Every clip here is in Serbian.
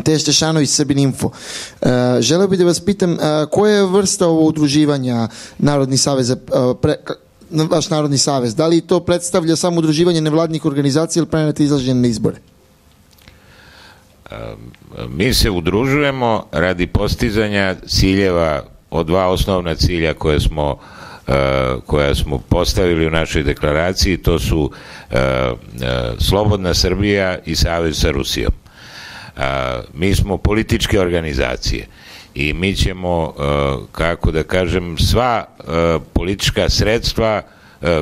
Te Štešanović, Srbin Info. Uh, želeo bih da vas pitam, uh, koja je vrsta ovo udruživanja Narodni savez, uh, pre, vaš Narodni savez? Da li to predstavlja samo udruživanje nevladnih organizacija ili planete izlaženje na izbore? Mi se udružujemo radi postizanja ciljeva od dva osnovna cilja koje smo koja smo postavili u našoj deklaraciji, to su Slobodna Srbija i Savez sa Rusijom. Mi smo političke organizacije i mi ćemo, kako da kažem, sva politička sredstva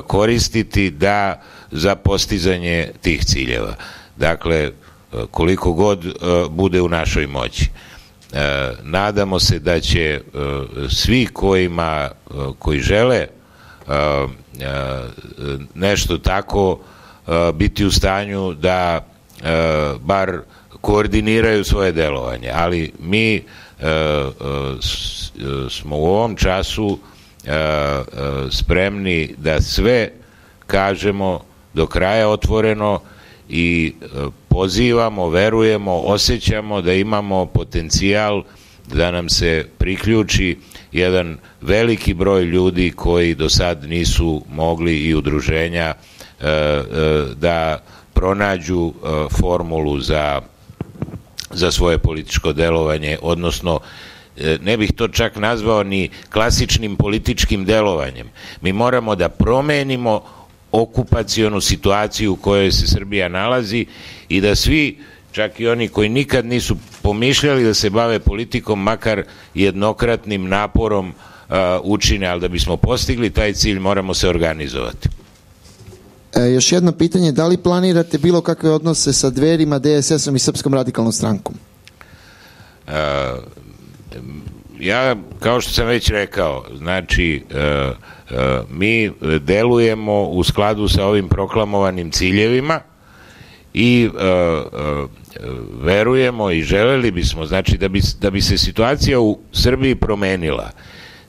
koristiti da za postizanje tih ciljeva. Dakle, koliko god bude u našoj moći. Nadamo se da će svi kojima, koji žele nešto tako biti u stanju da bar koordiniraju svoje delovanje, ali mi e, e, smo u ovom času e, spremni da sve kažemo do kraja otvoreno i pozivamo, verujemo, osjećamo da imamo potencijal da nam se priključi jedan veliki broj ljudi koji do sad nisu mogli i udruženja da pronađu formulu za za svoje političko delovanje, odnosno e, ne bih to čak nazvao ni klasičnim političkim delovanjem. Mi moramo da promenimo okupacionu situaciju u kojoj se Srbija nalazi i da svi, čak i oni koji nikad nisu pomišljali da se bave politikom, makar jednokratnim naporom uh, učine, ali da bismo postigli taj cilj moramo se organizovati. E, još jedno pitanje, da li planirate bilo kakve odnose sa dverima, DSS-om i Srpskom radikalnom strankom? E, ja, kao što sam već rekao, znači, e, e, mi delujemo u skladu sa ovim proklamovanim ciljevima i e, e, verujemo i želeli bismo, znači, da bi, da bi se situacija u Srbiji promenila.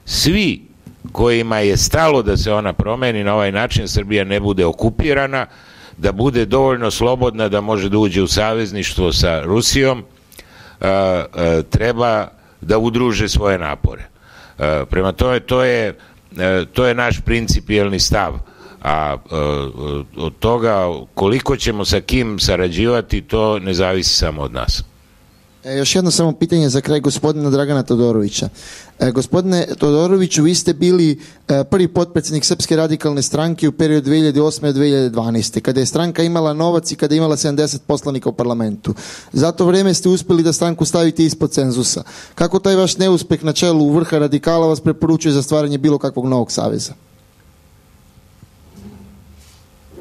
Svi kojima je stalo da se ona promeni na ovaj način, Srbija ne bude okupirana, da bude dovoljno slobodna da može da uđe u savezništvo sa Rusijom, treba da udruže svoje napore. Prema tome, to je, to je naš principijelni stav a od toga koliko ćemo sa kim sarađivati to ne zavisi samo od nas. E, još jedno samo pitanje za kraj gospodina Dragana Todorovića. E, gospodine Todoroviću, vi ste bili e, prvi potpredsjednik Srpske radikalne stranke u periodu 2008-2012. Kada je stranka imala novac i kada je imala 70 poslanika u parlamentu. Za to vreme ste uspeli da stranku stavite ispod cenzusa. Kako taj vaš neuspeh na čelu vrha radikala vas preporučuje za stvaranje bilo kakvog novog saveza?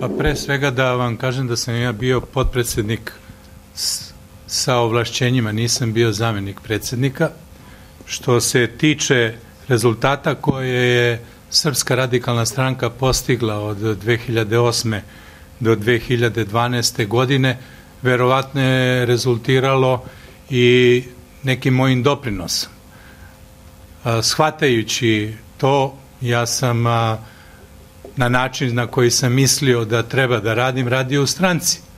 Pa pre svega da vam kažem da sam ja bio potpredsjednik sa ovlašćenjima, nisam bio zamenik predsednika. Što se tiče rezultata koje je Srpska radikalna stranka postigla od 2008. do 2012. godine, verovatno je rezultiralo i nekim mojim doprinosom. Shvatajući to, ja sam na način na koji sam mislio da treba da radim, radio u stranci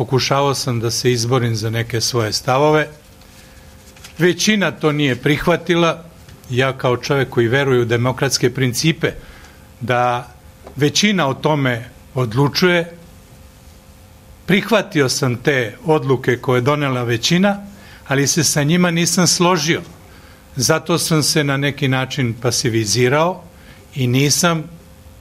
pokušavao sam da se izborim za neke svoje stavove. Većina to nije prihvatila, ja kao čovek koji veruje u demokratske principe, da većina o tome odlučuje, prihvatio sam te odluke koje je donela većina, ali se sa njima nisam složio. Zato sam se na neki način pasivizirao i nisam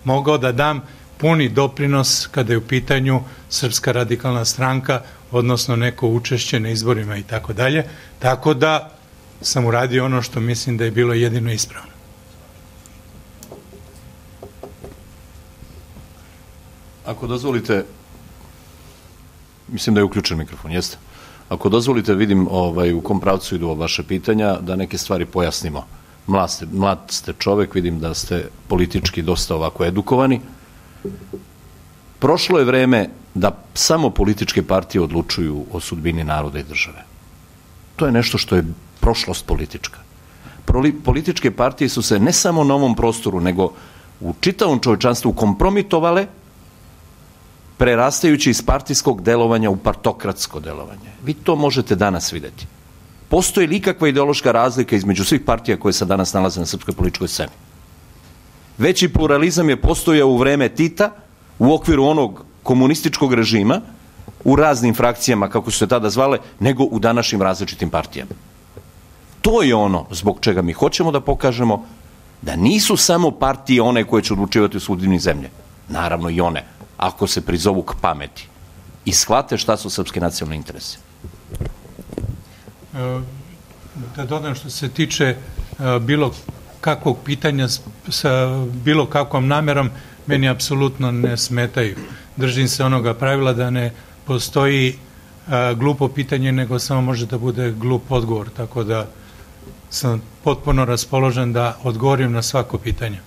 mogao da dam puni doprinos kada je u pitanju Srpska radikalna stranka, odnosno neko učešće na izborima i tako dalje. Tako da sam uradio ono što mislim da je bilo jedino ispravno. Ako dozvolite, mislim da je uključen mikrofon, jeste? Ako dozvolite, vidim ovaj, u kom pravcu idu vaše pitanja, da neke stvari pojasnimo. Mlad ste, mlad ste čovek, vidim da ste politički dosta ovako edukovani. Prošlo je vreme da samo političke partije odlučuju o sudbini naroda i države. To je nešto što je prošlost politička. Političke partije su se ne samo na ovom prostoru, nego u čitavom čovečanstvu kompromitovale prerastajući iz partijskog delovanja u partokratsko delovanje. Vi to možete danas videti. Postoji li ikakva ideološka razlika između svih partija koje se danas nalaze na srpskoj političkoj sceni? Veći pluralizam je postojao u vreme Tita, u okviru onog komunističkog režima, u raznim frakcijama, kako su se tada zvale, nego u današnjim različitim partijama. To je ono zbog čega mi hoćemo da pokažemo da nisu samo partije one koje će odlučivati u sudbini zemlje. Naravno i one, ako se prizovu k pameti i shvate šta su srpske nacionalne interese. E, da dodam što se tiče e, bilo kakvog pitanja sa bilo kakvom namerom, meni apsolutno ne smetaju. Držim se onoga pravila da ne postoji a, glupo pitanje, nego samo može da bude glup odgovor, tako da sam potpuno raspoložen da odgovorim na svako pitanje.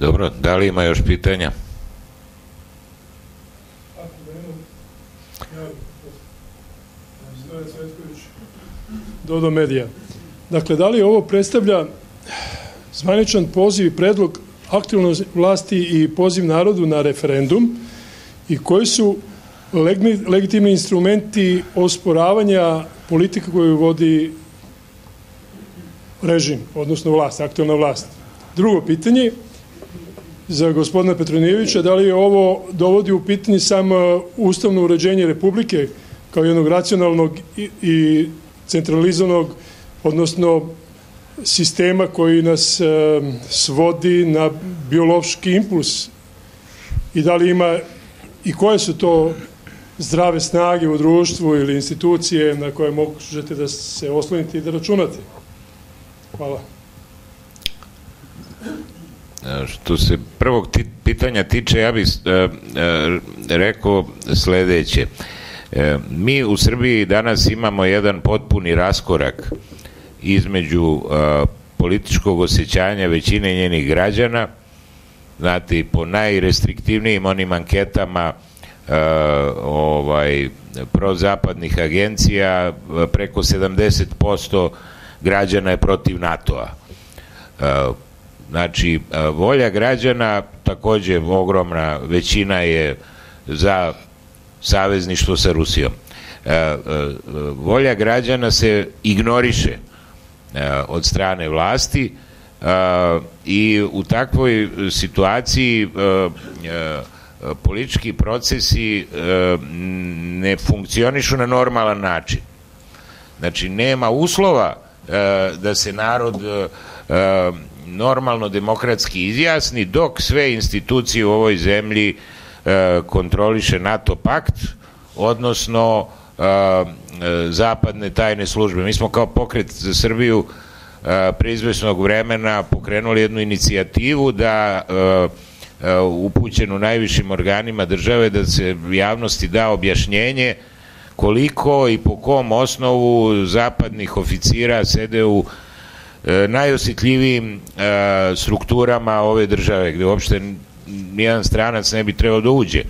Dobro, da li ima još pitanja? Dodo Medija. Dakle, da li ovo predstavlja zvaničan poziv i predlog aktivnoj vlasti i poziv narodu na referendum i koji su legitimni instrumenti osporavanja politika koju vodi režim, odnosno vlast, aktualna vlast. Drugo pitanje za gospodina Petronijevića, da li je ovo dovodi u pitanje samo ustavno uređenje Republike kao jednog racionalnog i centralizovanog, odnosno sistema koji nas e, svodi na biološki impuls i da li ima i koje su to zdrave snage u društvu ili institucije na koje možete da se oslonite i da računate. Hvala. E, što se prvog pitanja tiče, ja bih e, rekao sledeće. Mi u Srbiji danas imamo jedan potpuni raskorak između političkog osjećanja većine njenih građana, znate, po najrestriktivnijim onim anketama e, ovaj, prozapadnih agencija, preko 70% građana je protiv NATO-a. Znači, volja građana, takođe ogromna većina je za savezništvo sa Rusijom. Volja građana se ignoriše od strane vlasti i u takvoj situaciji politički procesi ne funkcionišu na normalan način. Znači, nema uslova da se narod normalno demokratski izjasni dok sve institucije u ovoj zemlji kontroliše NATO pakt, odnosno zapadne tajne službe. Mi smo kao pokret za Srbiju e, pre izvesnog vremena pokrenuli jednu inicijativu da upućenu najvišim organima države da se javnosti da objašnjenje koliko i po kom osnovu zapadnih oficira sede u najosjetljivijim strukturama ove države, gde uopšte nijedan stranac ne bi trebao da uđe.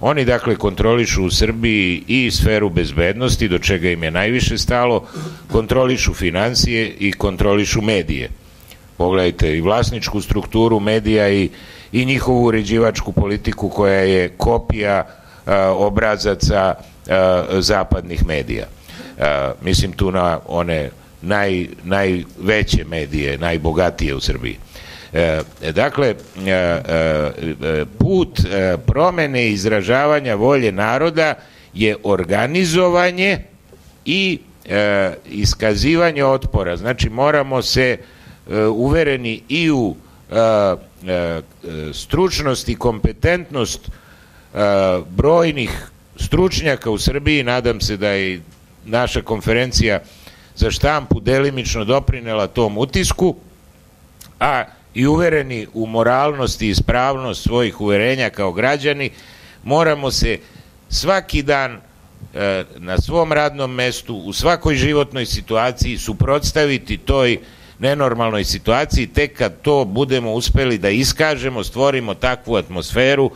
Oni dakle kontrolišu u Srbiji i sferu bezbednosti, do čega im je najviše stalo, kontrolišu financije i kontrolišu medije. Pogledajte i vlasničku strukturu medija i, i njihovu uređivačku politiku koja je kopija a, obrazaca a, zapadnih medija. A, mislim tu na one naj, najveće medije, najbogatije u Srbiji. E, dakle, e, e, put promene izražavanja volje naroda je organizovanje i iskazivanje otpora. Znači, moramo se uvereni i u stručnost i kompetentnost brojnih stručnjaka u Srbiji, nadam se da je naša konferencija za štampu delimično doprinela tom utisku, a i uvereni u moralnost i ispravnost svojih uverenja kao građani, moramo se svaki dan e, na svom radnom mestu, u svakoj životnoj situaciji suprotstaviti toj nenormalnoj situaciji, tek kad to budemo uspeli da iskažemo, stvorimo takvu atmosferu,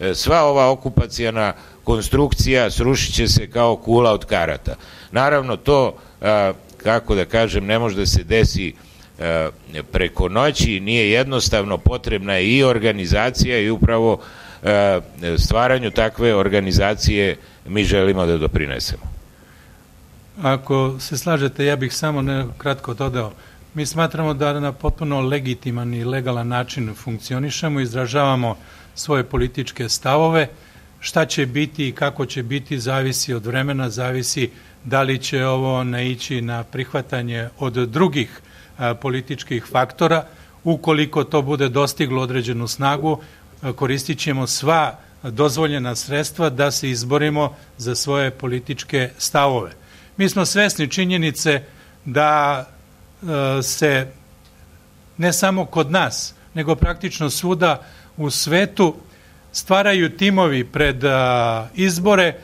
e, sva ova okupacijana konstrukcija srušit će se kao kula od karata. Naravno, to, e, kako da kažem, ne može da se desi preko noći, nije jednostavno, potrebna je i organizacija i upravo e, stvaranju takve organizacije mi želimo da doprinesemo. Ako se slažete, ja bih samo kratko dodao. Mi smatramo da na potpuno legitiman i legalan način funkcionišemo, izražavamo svoje političke stavove. Šta će biti i kako će biti zavisi od vremena, zavisi da li će ovo naići na prihvatanje od drugih političkih faktora. Ukoliko to bude dostiglo određenu snagu, a, koristit ćemo sva dozvoljena sredstva da se izborimo za svoje političke stavove. Mi smo svesni činjenice da e, se ne samo kod nas, nego praktično svuda u svetu stvaraju timovi pred izbore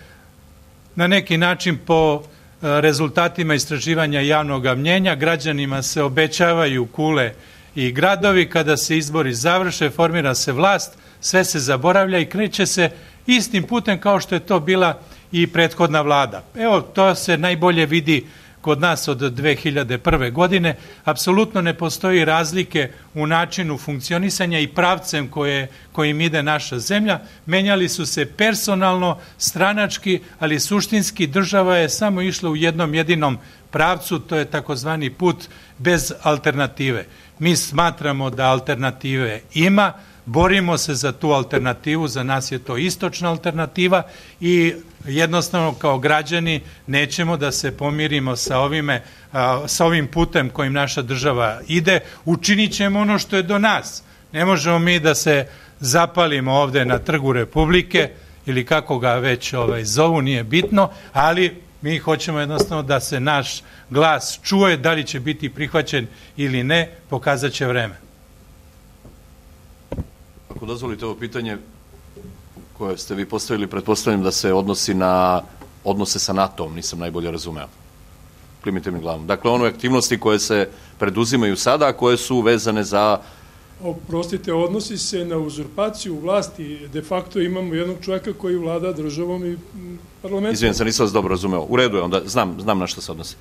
na neki način po rezultatima istraživanja javnog mnjenja. Građanima se obećavaju kule i gradovi. Kada se izbori završe, formira se vlast, sve se zaboravlja i kreće se istim putem kao što je to bila i prethodna vlada. Evo, to se najbolje vidi kod nas od 2001. godine. Apsolutno ne postoji razlike u načinu funkcionisanja i pravcem koje, kojim ide naša zemlja. Menjali su se personalno, stranački, ali suštinski država je samo išla u jednom jedinom pravcu, to je takozvani put bez alternative. Mi smatramo da alternative ima, borimo se za tu alternativu, za nas je to istočna alternativa i jednostavno kao građani nećemo da se pomirimo sa ovime sa ovim putem kojim naša država ide, učinit ćemo ono što je do nas. Ne možemo mi da se zapalimo ovde na trgu Republike ili kako ga već ovaj, zovu, nije bitno, ali mi hoćemo jednostavno da se naš glas čuje, da li će biti prihvaćen ili ne, pokazat će vreme. Ako dozvolite ovo pitanje koje ste vi postavili, pretpostavljam da se odnosi na odnose sa NATO-om, nisam najbolje razumeo. Klimite mi glavom. Dakle, ono aktivnosti koje se preduzimaju sada, koje su vezane za Oprostite, odnosi se na uzurpaciju vlasti. De facto imamo jednog čovjeka koji vlada državom i parlamentom. Izvijem se, nisam vas dobro razumeo. U redu je, onda znam, znam na što se odnosi.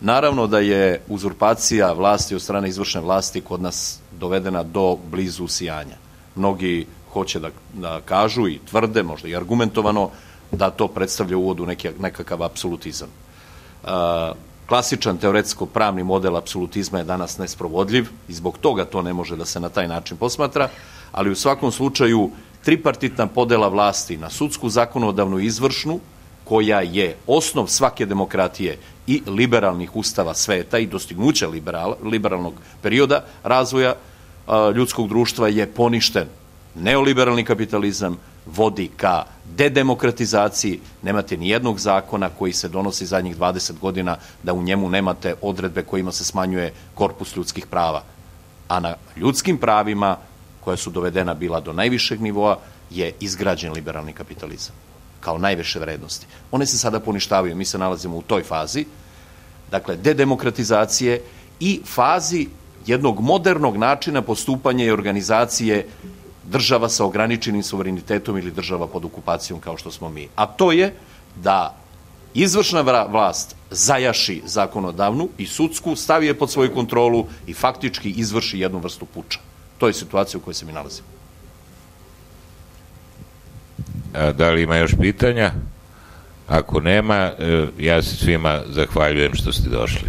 Naravno da je uzurpacija vlasti od strane izvršne vlasti kod nas dovedena do blizu sijanja mnogi hoće da, da kažu i tvrde, možda i argumentovano, da to predstavlja uvod u neki, nekakav apsolutizam. Uh, klasičan teoretsko-pravni model apsolutizma je danas nesprovodljiv i zbog toga to ne može da se na taj način posmatra, ali u svakom slučaju tripartitna podela vlasti na sudsku, zakonodavnu i izvršnu, koja je osnov svake demokratije i liberalnih ustava sveta i dostignuća liberal, liberalnog perioda razvoja, ljudskog društva je poništen. Neoliberalni kapitalizam vodi ka dedemokratizaciji, nemate ni jednog zakona koji se donosi zadnjih 20 godina da u njemu nemate odredbe kojima se smanjuje korpus ljudskih prava. A na ljudskim pravima, koja su dovedena bila do najvišeg nivoa, je izgrađen liberalni kapitalizam kao najveše vrednosti. One se sada poništavaju, mi se nalazimo u toj fazi, dakle, dedemokratizacije i fazi jednog modernog načina postupanja i organizacije država sa ograničenim suverenitetom ili država pod okupacijom kao što smo mi. A to je da izvršna vlast zajaši zakonodavnu i sudsku, stavi je pod svoju kontrolu i faktički izvrši jednu vrstu puča. To je situacija u kojoj se mi nalazimo. A, da li ima još pitanja? Ako nema, e, ja se svima zahvaljujem što ste došli.